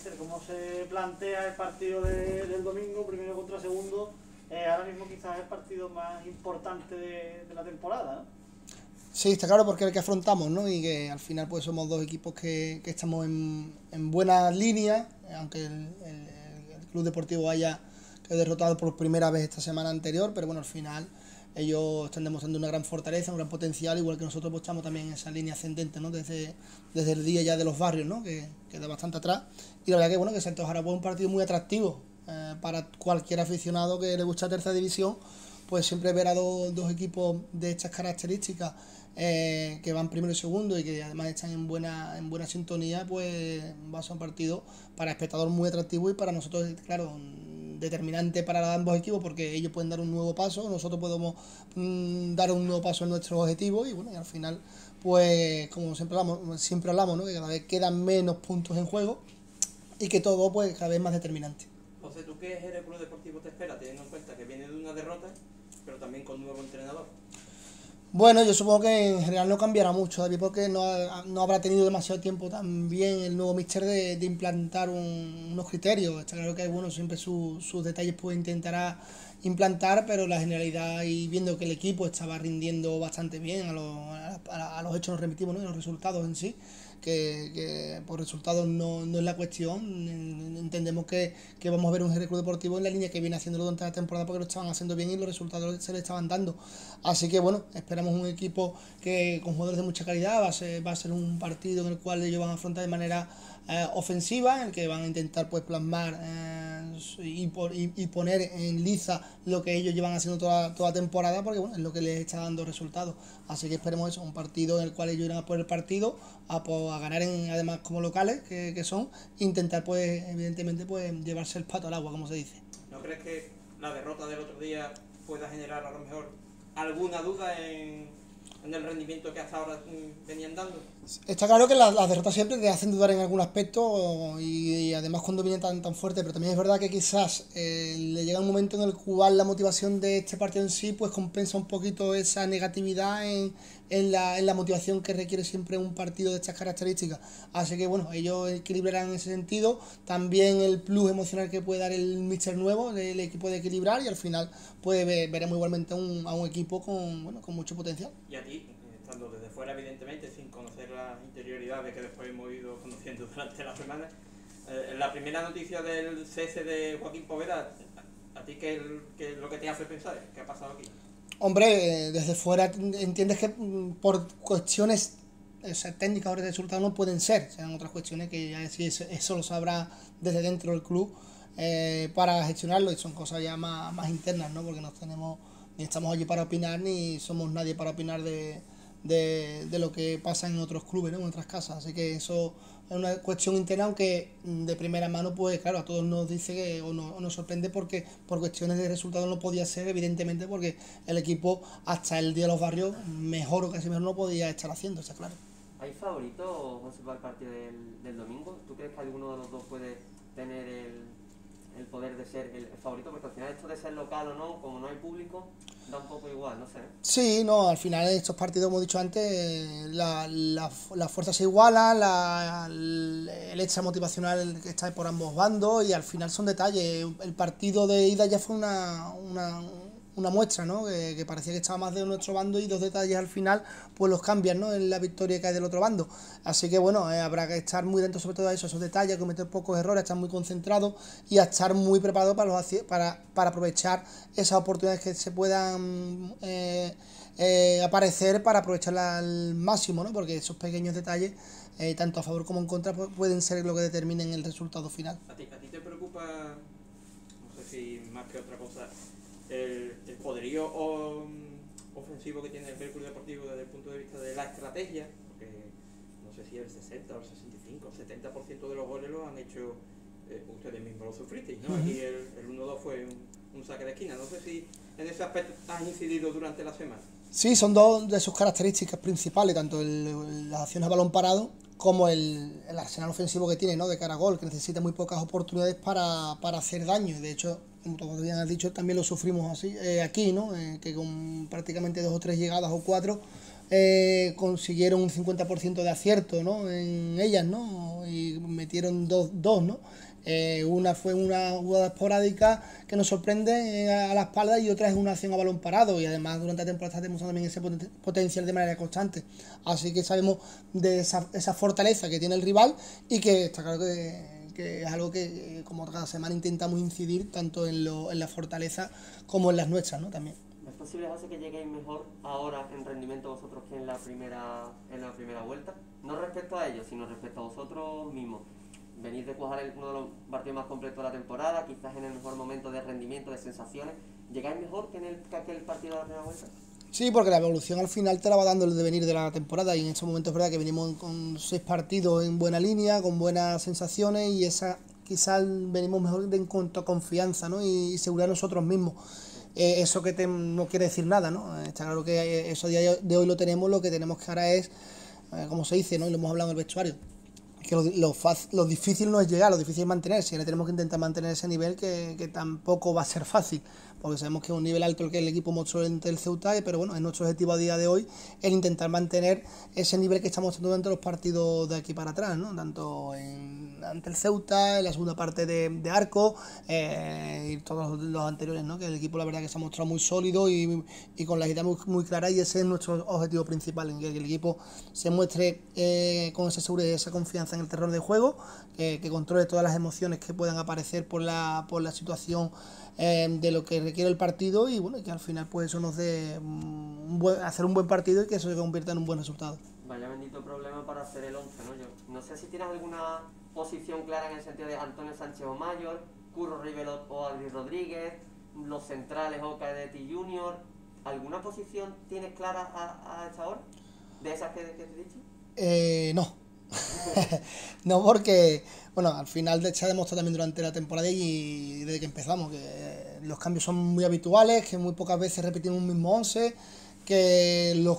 mister, ¿cómo se plantea el partido del domingo, primero contra segundo? Eh, ahora mismo quizás el partido más importante de, la temporada. Sí, está claro porque es el que afrontamos, ¿no? Y que al final pues somos dos equipos que, estamos en, en buena línea, aunque el, Club Deportivo haya derrotado por primera vez esta semana anterior, pero bueno, al final ellos están demostrando una gran fortaleza, un gran potencial, igual que nosotros pues, estamos también en esa línea ascendente, ¿no? Desde, desde el día ya de los barrios, ¿no? Que queda bastante atrás. Y la verdad que bueno, que Santos Aragua es un partido muy atractivo eh, para cualquier aficionado que le gusta tercera división, pues siempre ver a dos, equipos de estas características eh, que van primero y segundo y que además están en buena, en buena sintonía, pues va a ser un partido para espectador muy atractivo y para nosotros, claro, determinante para ambos equipos porque ellos pueden dar un nuevo paso, nosotros podemos mm, dar un nuevo paso en nuestro objetivo y bueno, y al final, pues como siempre hablamos, siempre hablamos, ¿no? que cada vez quedan menos puntos en juego y que todo pues cada vez más determinante. José, ¿tú qué es el Club Deportivo te espera, teniendo en cuenta que viene de una derrota, pero también con nuevo entrenador? Bueno, yo supongo que en general no cambiará mucho, David, porque no, habrá tenido demasiado tiempo también el nuevo Mister de, implantar unos criterios. Está claro que bueno, siempre sus detalles puede intentará implantar, pero la generalidad y viendo que el equipo estaba rindiendo bastante bien a, los, a, los hechos nos remitimos, ¿no? los resultados en sí que, por resultados no, no, es la cuestión. Entendemos que, vamos a ver un Club Deportivo en la línea que viene haciéndolo durante la temporada porque lo estaban haciendo bien y los resultados se le estaban dando. Así que bueno, esperamos un equipo que con jugadores de mucha calidad va a ser, va a ser un partido en el cual ellos van a afrontar de manera eh, ofensiva, en el que van a intentar pues plasmar eh, y, y, poner en liza lo que ellos llevan haciendo toda, toda temporada, porque bueno, es lo que les está dando resultados. Así que esperemos eso, un partido en el cual ellos irán a por el partido, a, a ganar en, además como locales que, que, son, intentar pues evidentemente pues llevarse el pato al agua, como se dice. ¿No crees que la derrota del otro día pueda generar a lo mejor alguna duda en en el rendimiento que hasta ahora mm, venían dando. Está claro que las, derrotas siempre te hacen dudar en algún aspecto y, además cuando vienen tan, tan fuerte, pero también es verdad que quizás eh, le llega un momento en el cual la motivación de este partido en sí pues compensa un poquito esa negatividad en, en, la, en la motivación que requiere siempre un partido de estas características. Así que bueno, ellos equilibrarán en ese sentido. También el plus emocional que puede dar el Mister nuevo, del equipo de equilibrar y al final pues veremos igualmente un, a un equipo con, bueno, con mucho potencial. ¿Y a ti? estando desde fuera, evidentemente, sin conocer las interioridades que después hemos ido conociendo durante la semana. Eh, la primera noticia del cese de Joaquín Poveda, ¿a ti qué es lo que te hace pensar? ¿Qué ha pasado aquí? Hombre, eh, desde fuera entiendes que mm, por cuestiones técnicas o de resultados no pueden ser, serán otras cuestiones que ya eso, lo sabrá desde dentro del club eh, para gestionarlo y son cosas ya más, más internas, ¿no? Porque no tenemos ni estamos allí para opinar ni somos nadie para opinar de, de, de, lo que pasa en otros clubes, en otras casas. Así que eso es una cuestión interna, aunque de primera mano, pues claro, a todos nos dice que, o, no, nos sorprende porque por cuestiones de resultados no podía ser, evidentemente, porque el equipo hasta el día de los barrios mejor o casi mejor no podía estar haciendo, está claro. ¿Hay favorito, José, para el partido del, del domingo? ¿Tú crees que alguno de los dos puede tener el, el poder de ser el favorito, porque al final esto de ser local o no, como no hay público, da un poco igual, no sé. Sí, no, al final estos partidos, como he dicho antes, la, la, la fuerza se iguala, la, el extra motivacional está por ambos bandos y al final son detalles. El partido de ida ya fue una, una una muestra, ¿no? Que, parecía que estaba más de nuestro bando y dos detalles al final pues los cambian, ¿no? En la victoria que hay del otro bando. Así que bueno, eh, habrá que estar muy dentro sobre todo eso, esos detalles, cometer pocos errores, estar muy concentrado y a estar muy preparado para, los, para, para aprovechar esas oportunidades que se puedan eh, eh, aparecer para aprovecharlas al máximo, ¿no? Porque esos pequeños detalles, tanto a favor como en contra, pues, pueden ser lo que determinen el resultado final. ¿A ti, a ti te preocupa, no más que otra cosa, el, poderío ofensivo que tiene el Club Deportivo desde el punto de vista de la estrategia, porque no sé si el 60 o el 65 o 70% de los goles los han hecho eh, ustedes mismos, los sufristeis, ¿no? Aquí el, 1-2 fue un, saque de esquina. No sé si en ese aspecto has incidido durante la semana. Sí, son dos de sus características principales, tanto las acciones a balón parado como el, arsenal ofensivo que tiene, ¿no? De cara a gol, que necesita muy pocas oportunidades para, para hacer daño. De hecho, como bien has dicho, también lo sufrimos así eh, aquí, ¿no? Eh, que con prácticamente dos o tres llegadas o cuatro eh, consiguieron un 50% de acierto ¿no? en ellas, ¿no? Y metieron dos, dos ¿no? Una fue una jugada esporádica que nos sorprende a la espalda y otra es una acción a balón parado y además durante la temporada está demostrando también ese potencial de manera constante. Así que sabemos de esa, esa fortaleza que tiene el rival y que está claro que, que es algo que como cada semana intentamos incidir tanto en, lo, en la fortaleza como en las nuestras ¿no? también. ¿Es posible, José, que lleguéis mejor ahora en rendimiento vosotros que en la primera, en la primera vuelta? No respecto a ellos, sino respecto a vosotros mismos venís de cuajar uno de los partidos más completos de la temporada, quizás en el mejor momento de rendimiento, de sensaciones. ¿Llegáis mejor que en el, que aquel partido de la primera vuelta? Sí, porque la evolución al final te la va dando el devenir de la temporada y en estos momentos es verdad que venimos con seis partidos en buena línea, con buenas sensaciones y esa quizás venimos mejor en cuanto a confianza ¿no? y, seguridad nosotros mismos. Eh, eso que no quiere decir nada, ¿no? Está claro que eso día de hoy lo tenemos, lo que tenemos que ahora es, eh, como se dice, ¿no? y lo hemos hablado en el vestuario, que lo, lo, lo, difícil no es llegar, lo difícil es mantenerse. Y tenemos que intentar mantener ese nivel que, que, tampoco va a ser fácil, porque sabemos que es un nivel alto el que el equipo mostró entre el Ceuta, pero bueno, es nuestro objetivo a día de hoy el intentar mantener ese nivel que estamos dentro de los partidos de aquí para atrás, ¿no? tanto ante el Ceuta, en la segunda parte de, de Arco eh, y todos los, anteriores, ¿no? que el equipo la verdad que se ha mostrado muy sólido y, y con la idea muy, muy, clara y ese es nuestro objetivo principal, en que el equipo se muestre eh, con esa seguridad y esa confianza en el terreno de juego, que, que, controle todas las emociones que puedan aparecer por la, por la situación eh, de lo que requiere el partido y bueno, que al final pues eso nos dé un buen, hacer un buen partido y que eso se convierta en un buen resultado. Vaya bendito problema para hacer el 11, ¿no? Yo no sé si tienes alguna posición clara en el sentido de Antonio Sánchez o Mayor, Curro Rivelot o Adri Rodríguez, los centrales o Cadetti Junior. ¿Alguna posición tienes clara a, a esta hora? ¿De esas que, que te he dicho? Eh, no, no, porque, bueno, al final se ha demostrado también durante la temporada y desde que empezamos que los cambios son muy habituales, que muy pocas veces repetimos un mismo 11, que los,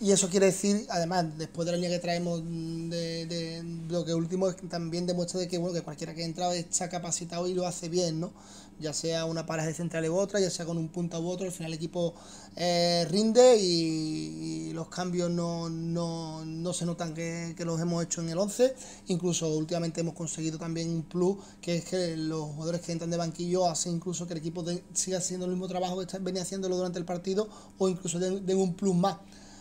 y eso quiere decir, además, después de la línea que traemos de, de, lo que último también demuestra de que, bueno, que cualquiera que ha entrado está capacitado y lo hace bien, ¿no? Ya sea una pareja central u otra, ya sea con un punta u otro, al final el equipo eh, rinde y, los cambios no, no, no se notan que, que, los hemos hecho en el 11, incluso últimamente hemos conseguido también un plus, que es que los jugadores que entran de banquillo hacen incluso que el equipo siga haciendo el mismo trabajo que venía haciéndolo durante el partido o incluso den un plus más.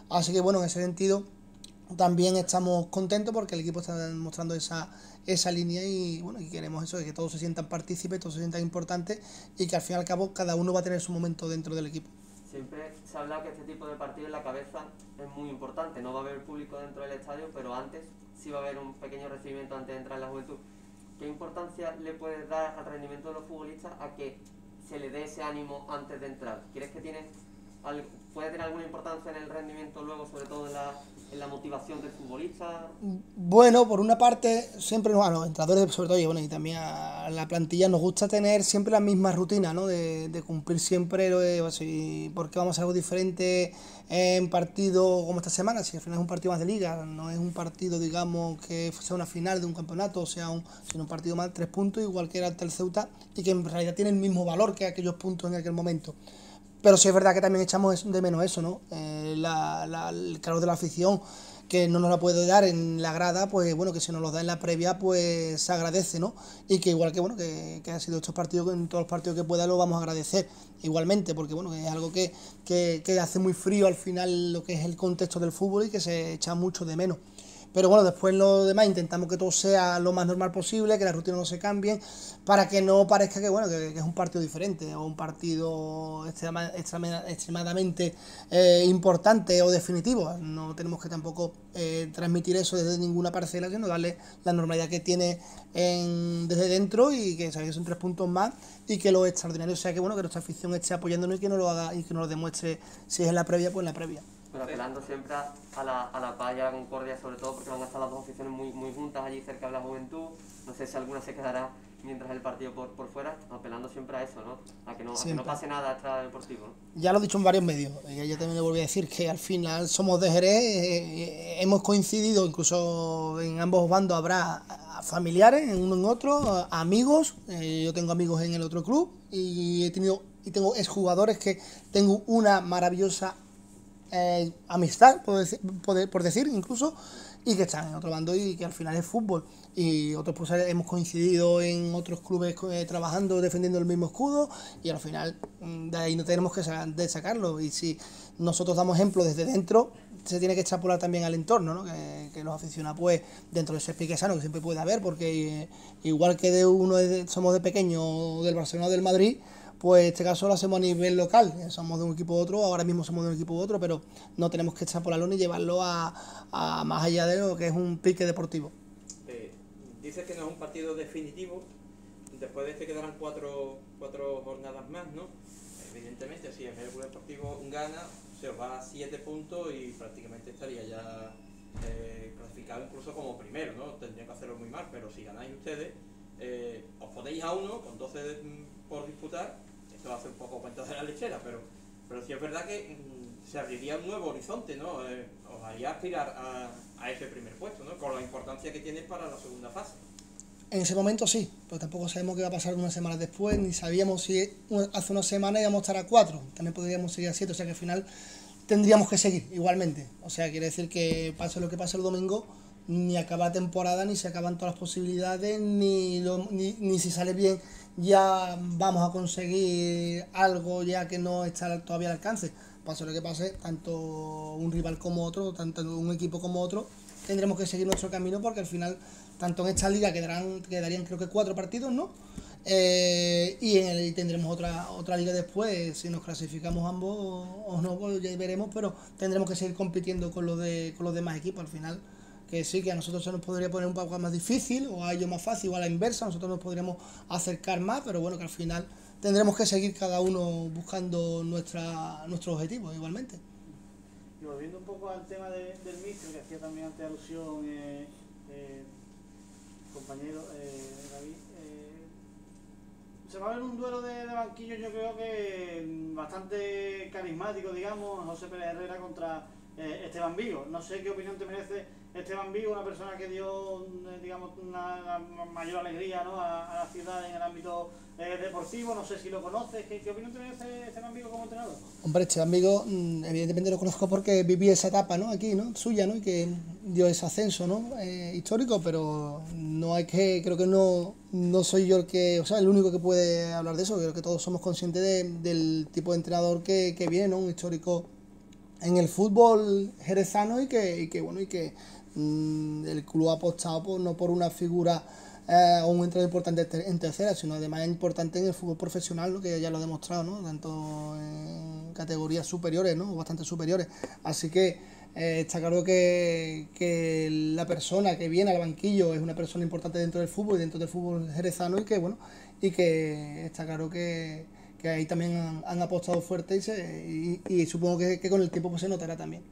Así que bueno, en ese sentido también estamos contentos porque el equipo está mostrando esa, esa línea y bueno, y queremos eso, que todos se sientan partícipes, todos se sientan importantes y que al fin y al cabo cada uno va a tener su momento dentro del equipo. Siempre se habla que este tipo de partido en la cabeza es muy importante, no va a haber público dentro del estadio, pero antes sí va a haber un pequeño recibimiento antes de entrar en la juventud. ¿Qué importancia le puedes dar al rendimiento de los futbolistas a que se le dé ese ánimo antes de entrar? ¿Quieres que tiene, puede tener alguna importancia en el rendimiento luego, sobre todo en la en la motivación del futbolista? Bueno, por una parte, siempre a los entrenadores, sobre todo, y, también a la plantilla, nos gusta tener siempre la misma rutina, ¿no? De, de cumplir siempre, eh, porque vamos a algo diferente en partido como esta semana, si al final es un partido más de liga, no es un partido, digamos, que sea una final de un campeonato, o sea, un, sino un partido más de tres puntos, igual que era el Ceuta, y que en realidad tiene el mismo valor que aquellos puntos en aquel momento. Pero sí es verdad que también echamos de menos eso, ¿no? Eh, la, el calor de la afición que no nos la puede dar en la grada, pues bueno, que si nos lo da en la previa, pues se agradece, ¿no? Y que igual que bueno, que, que ha sido estos partidos, en todos los partidos que pueda lo vamos a agradecer igualmente, porque bueno, es algo que, que hace muy frío al final lo que es el contexto del fútbol y que se echa mucho de menos. Pero bueno, después lo demás intentamos que todo sea lo más normal posible, que las rutinas no se cambien, para que no parezca que bueno que, es un partido diferente o un partido extremadamente eh, importante o definitivo. No tenemos que tampoco eh, transmitir eso desde ninguna parcela, sino darle la normalidad que tiene en, desde dentro y que, son tres puntos más y que lo extraordinario sea que bueno que nuestra afición esté apoyándonos y que nos lo haga y que nos lo demuestre si es en la previa, pues en la previa pero apelando siempre a la, a la paz y a la concordia, sobre todo porque van a estar las dos aficiones muy, muy juntas allí cerca de la juventud. No sé si alguna se quedará mientras el partido por, por fuera, apelando siempre a eso, ¿no? A que no, a que no pase nada extra deportivo. ¿no? Ya lo he dicho en varios medios, y yo también le volví a decir que al final somos de Jerez, eh, eh, hemos coincidido, incluso en ambos bandos habrá familiares, en uno en otro, amigos, eh, yo tengo amigos en el otro club y he tenido y tengo exjugadores que tengo una maravillosa eh, amistad, por decir, por, por decir incluso, y que están en otro bando y que al final es fútbol. Y otros pues hemos coincidido en otros clubes eh, trabajando, defendiendo el mismo escudo y al final mm, de ahí no tenemos que sacarlo. Y si nosotros damos ejemplo desde dentro, se tiene que extrapolar también al entorno, ¿no? que, que los aficionados pues dentro de ese pique sano que siempre puede haber, porque eh, igual que de uno somos de pequeño del Barcelona o del Madrid, pues este caso lo hacemos a nivel local, eh, somos de un equipo u otro, ahora mismo somos de un equipo u otro, pero no tenemos que extrapolarlo ni llevarlo a, a más allá de lo que es un pique deportivo. Eh, dices que no es un partido definitivo. Después de este quedarán cuatro, cuatro jornadas más, ¿no? Evidentemente, si el Hércules Deportivo gana, se os va a siete puntos y prácticamente estaría ya eh, clasificado incluso como primero, ¿no? Tendría que hacerlo muy mal, pero si ganáis ustedes, eh, os ponéis a uno con 12 de- mm, por disputar. Esto va a ser un poco cuenta de la lechera, pero, pero sí es verdad que mm, se abriría un nuevo horizonte, ¿no? Eh, os haría aspirar a, a ese primer puesto, ¿no? Con la importancia que tiene para la segunda fase. En ese momento sí, pero tampoco sabemos qué va a pasar unas semanas después, ni sabíamos si hace unas semanas íbamos a estar a cuatro, también podríamos seguir a siete, o sea que al final tendríamos que seguir igualmente. O sea, quiere decir que pase lo que pase el domingo, ni acaba temporada, ni se acaban todas las posibilidades, ni, lo- ni, ni si sale bien ya vamos a conseguir algo ya que no está todavía al alcance. Pase lo que pase, tanto un rival como otro, tanto un equipo como otro, tendremos que seguir nuestro camino porque al final, tanto en esta liga quedarán, quedarían creo que cuatro partidos, ¿no? Eh, y en el, tendremos otra otra liga después, si nos clasificamos ambos o no, pues ya veremos, pero tendremos que seguir compitiendo con los de, con los demás equipos al final. Que sí, que a nosotros se nos podría poner un poco más difícil, o a ellos más fácil, o a la inversa, nosotros nos podríamos acercar más, pero bueno, que al final tendremos que seguir cada uno buscando nuestra, nuestros objetivos igualmente. Y volviendo un poco al tema de- del míster, que hacía también ante alusión eh, eh, compañero eh, David, se va a ver un duelo de, de banquillo yo creo que mm, bastante carismático, digamos, José Pérez Herrera contra Esteban Vigo. No sé qué opinión te merece Esteban Vigo, una persona que dio, mm, digamos, una mayor alegría ¿no? a, la ciudad en el ámbito eh, deportivo. No sé si lo conoces. ¿Qué, qué opinión te merece Esteban Vigo como entrenador? Hombre, este amigo, mm, evidentemente lo conozco porque viví esa etapa, ¿no? Aquí, ¿no? Suya, ¿no? Y que dio ese ascenso, ¿no? Eh, histórico, pero no hay que, creo que no, no soy yo el que, o sea, el único que puede hablar de eso. Creo que todos somos conscientes de- del tipo de entrenador que, que viene, ¿no? Un histórico en el fútbol jerezano y que, y que bueno, y que mm, el club ha apostado no por una figura eh, o un entrenador importante en tercera, sino además importante en el fútbol profesional, lo que ya lo ha demostrado, ¿no? Tanto en categorías superiores, ¿no? Bastante superiores. Así que eh, está claro que, que la persona que viene al banquillo es una persona importante dentro del fútbol y dentro del fútbol jerezano y que, bueno, y que está claro que, que ahí también han, apostado fuerte y, se- y, y supongo que, que con el tiempo pues se notará también.